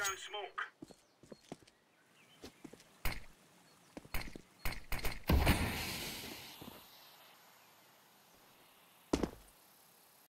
down smoke.